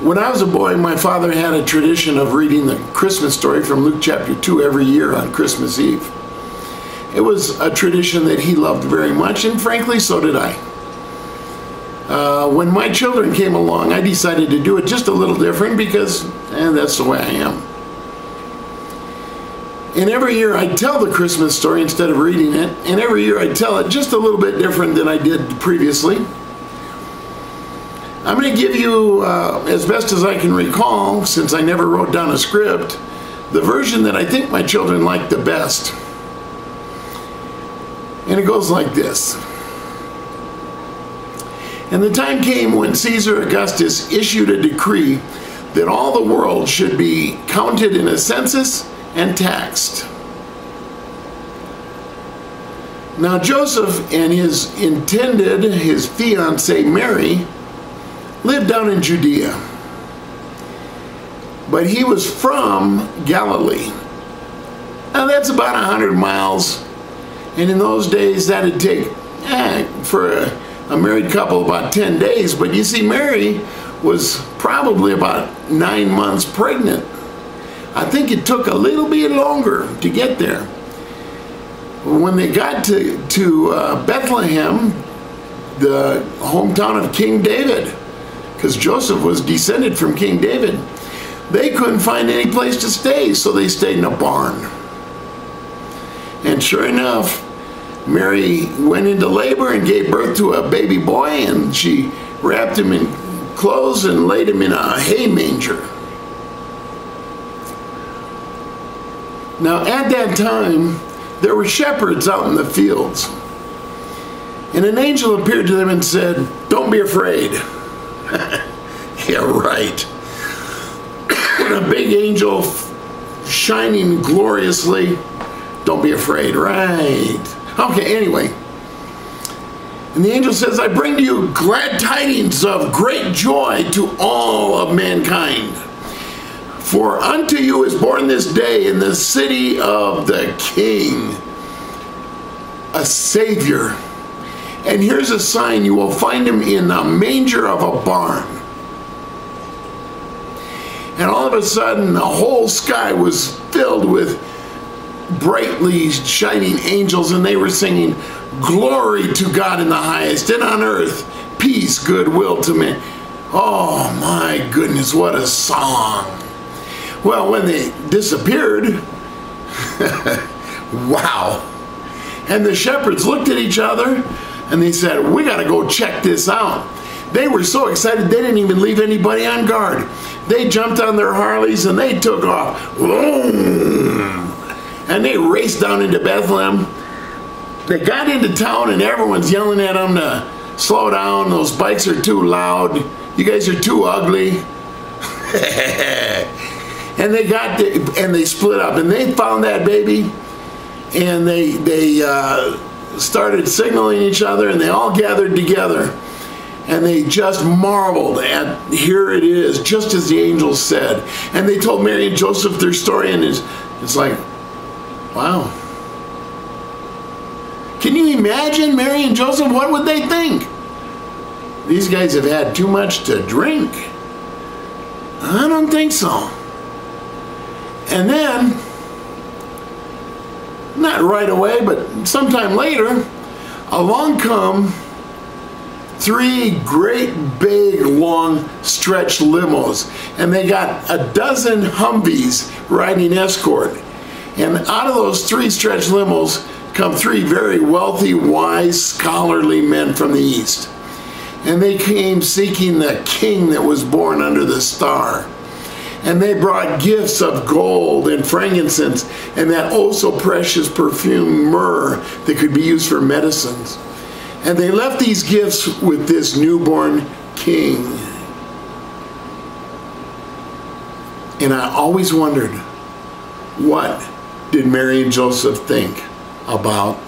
When I was a boy, my father had a tradition of reading the Christmas story from Luke chapter 2 every year on Christmas Eve. It was a tradition that he loved very much, and frankly, so did I. Uh, when my children came along, I decided to do it just a little different because eh, that's the way I am. And every year I tell the Christmas story instead of reading it, and every year I tell it just a little bit different than I did previously. I'm going to give you, uh, as best as I can recall, since I never wrote down a script, the version that I think my children like the best. And it goes like this. And the time came when Caesar Augustus issued a decree that all the world should be counted in a census and taxed. Now Joseph and his intended, his fiancee Mary, lived down in Judea. But he was from Galilee. Now that's about 100 miles. And in those days, that'd take, eh, for a, a married couple, about 10 days. But you see, Mary was probably about nine months pregnant. I think it took a little bit longer to get there. When they got to, to uh, Bethlehem, the hometown of King David, because Joseph was descended from King David. They couldn't find any place to stay, so they stayed in a barn. And sure enough, Mary went into labor and gave birth to a baby boy, and she wrapped him in clothes and laid him in a hay manger. Now, at that time, there were shepherds out in the fields. And an angel appeared to them and said, Don't be afraid. yeah, right. a big angel shining gloriously. Don't be afraid, right? Okay, anyway. And the angel says, I bring to you glad tidings of great joy to all of mankind. For unto you is born this day in the city of the King a Savior and here's a sign you will find him in the manger of a barn. And all of a sudden, the whole sky was filled with brightly shining angels, and they were singing, Glory to God in the highest, and on earth, peace, goodwill to men. Oh my goodness, what a song. Well, when they disappeared, wow. And the shepherds looked at each other and they said, We got to go check this out. They were so excited they didn't even leave anybody on guard. They jumped on their Harleys and they took off. And they raced down into Bethlehem. They got into town and everyone's yelling at them to slow down. Those bikes are too loud. You guys are too ugly. and they got the, and they split up and they found that baby and they they uh, started signaling each other and they all gathered together and they just marveled at here it is just as the angels said. And they told mary and joseph their story and it's, it's like wow. Can you imagine mary and joseph? What would they think? These guys have had too much to drink. I don't think so. And then not right away, but sometime later, along come three great big long stretch limos and they got a dozen Humvees riding escort. And out of those three stretch limos come three very wealthy wise scholarly men from the east. And they came seeking the king that was born under the star and they brought gifts of gold and frankincense and that also precious perfume myrrh that could be used for medicines. And they left these gifts with this newborn king. And I always wondered, what did Mary and Joseph think about